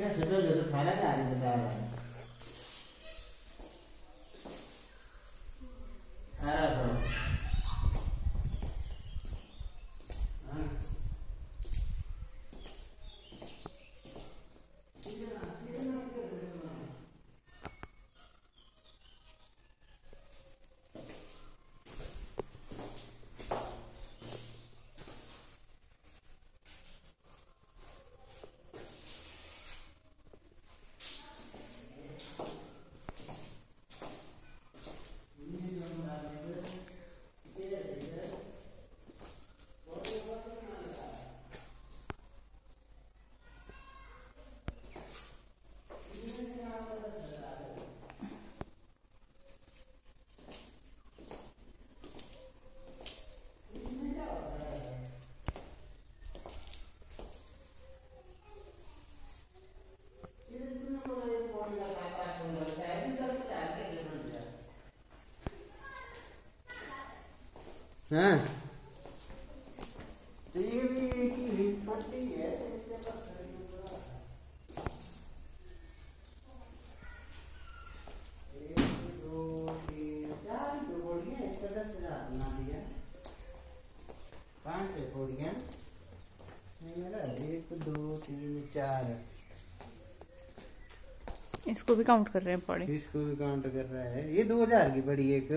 现在这个就是传染的，你知道吧？हाँ? सौ एक दो तीन चार इसको भी काउंट कर रहे हैं पड़े। इसको भी काउंट कर रहा है। ये दो हज़ार की पड़ी एक।